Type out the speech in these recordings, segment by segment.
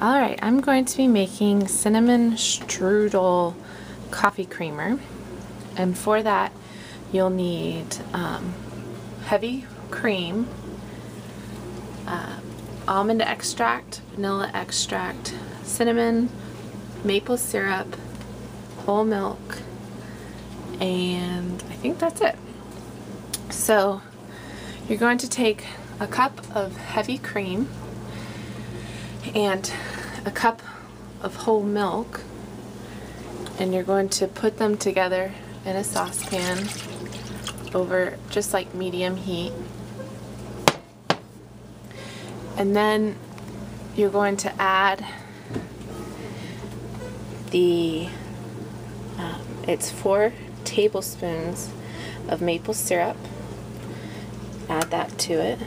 Alright, I'm going to be making cinnamon strudel coffee creamer. And for that, you'll need um, heavy cream, uh, almond extract, vanilla extract, cinnamon, maple syrup, whole milk, and I think that's it. So you're going to take a cup of heavy cream and a cup of whole milk and you're going to put them together in a saucepan over just like medium heat. And then you're going to add the um, it's four tablespoons of maple syrup. Add that to it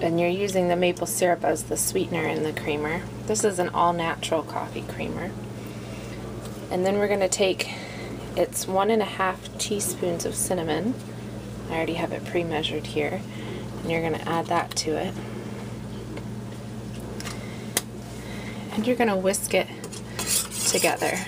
and you're using the maple syrup as the sweetener in the creamer. This is an all-natural coffee creamer. And then we're going to take, it's one and a half teaspoons of cinnamon. I already have it pre-measured here. And you're going to add that to it. And you're going to whisk it together.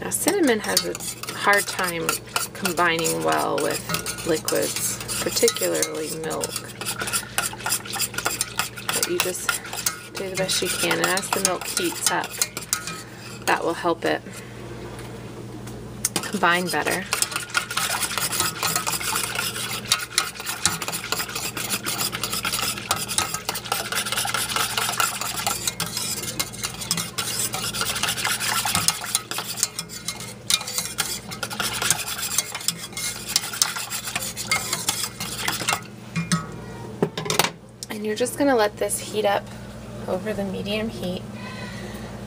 Now cinnamon has a hard time combining well with liquids, particularly milk. But you just do the best you can and as the milk heats up, that will help it combine better. And you're just going to let this heat up over the medium heat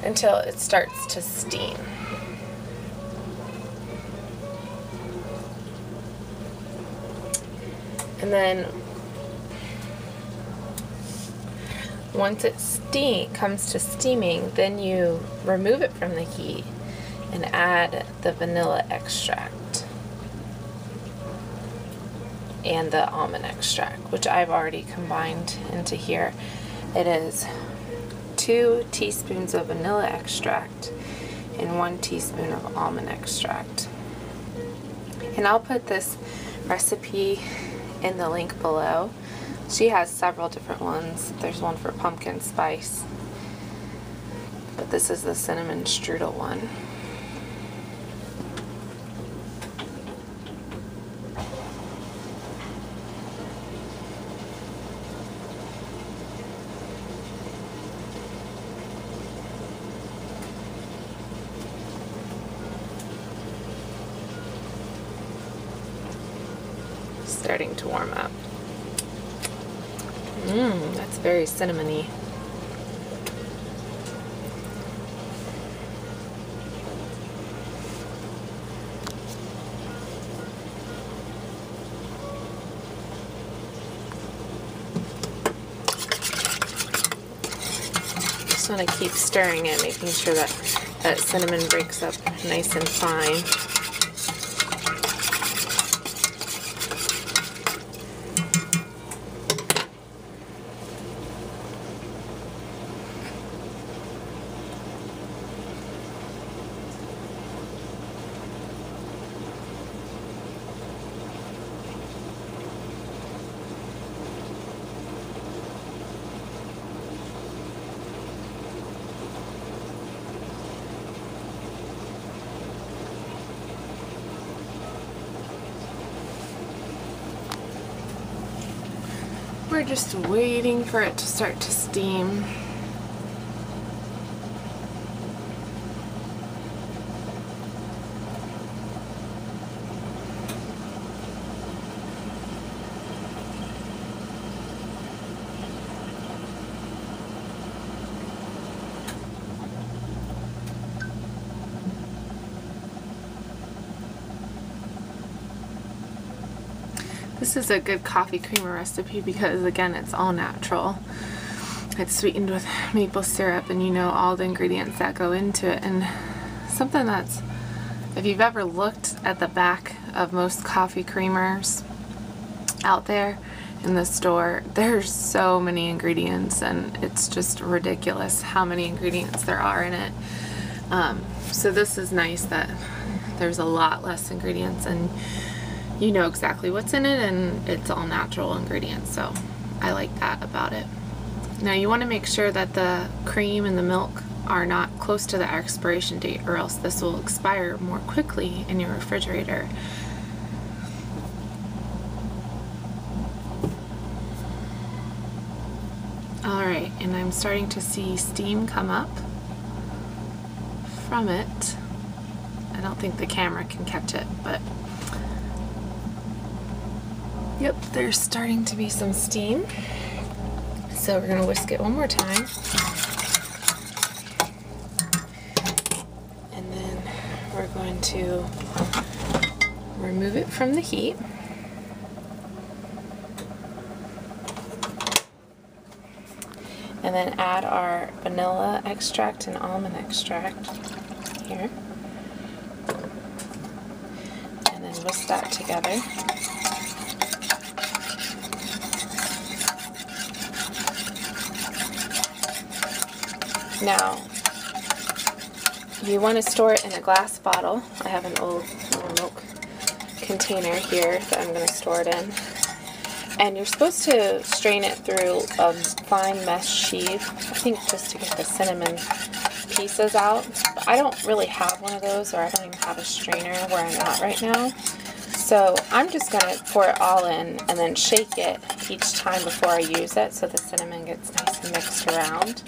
until it starts to steam. And then once it steam comes to steaming, then you remove it from the heat and add the vanilla extract and the almond extract, which I've already combined into here. It is two teaspoons of vanilla extract and one teaspoon of almond extract. And I'll put this recipe in the link below. She has several different ones. There's one for pumpkin spice, but this is the cinnamon strudel one. Starting to warm up. Mmm, that's very cinnamony. Just want to keep stirring it, making sure that that cinnamon breaks up nice and fine. We're just waiting for it to start to steam. This is a good coffee creamer recipe because again it's all natural. it's sweetened with maple syrup and you know all the ingredients that go into it and something that's if you've ever looked at the back of most coffee creamers out there in the store there's so many ingredients and it's just ridiculous how many ingredients there are in it um, so this is nice that there's a lot less ingredients and you know exactly what's in it and it's all natural ingredients so I like that about it now you want to make sure that the cream and the milk are not close to the expiration date or else this will expire more quickly in your refrigerator Alright, and I'm starting to see steam come up from it. I don't think the camera can catch it, but yep, there's starting to be some steam. So we're gonna whisk it one more time. And then we're going to remove it from the heat. and then add our vanilla extract and almond extract here. And then whisk that together. Now, you want to store it in a glass bottle. I have an old milk container here that I'm going to store it in. And you're supposed to strain it through a fine mesh sheave, I think just to get the cinnamon pieces out. But I don't really have one of those, or I don't even have a strainer where I'm at right now. So I'm just going to pour it all in and then shake it each time before I use it so the cinnamon gets nice and mixed around.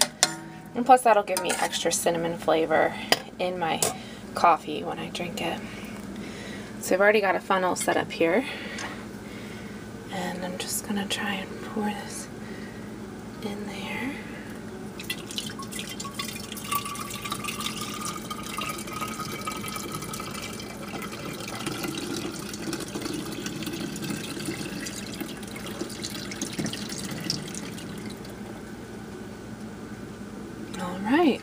And plus that'll give me extra cinnamon flavor in my coffee when I drink it. So I've already got a funnel set up here. And I'm just going to try and pour this in there. All right,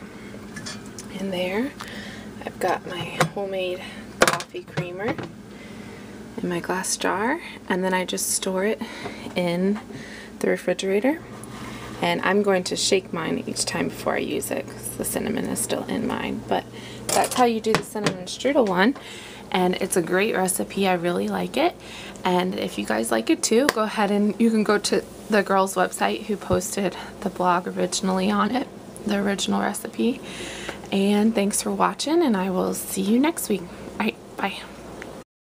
in there I've got my homemade coffee creamer in my glass jar and then I just store it in the refrigerator. And I'm going to shake mine each time before I use it because the cinnamon is still in mine. But that's how you do the cinnamon strudel one and it's a great recipe. I really like it. And if you guys like it too go ahead and you can go to the girl's website who posted the blog originally on it the original recipe and thanks for watching and I will see you next week. Alright, bye.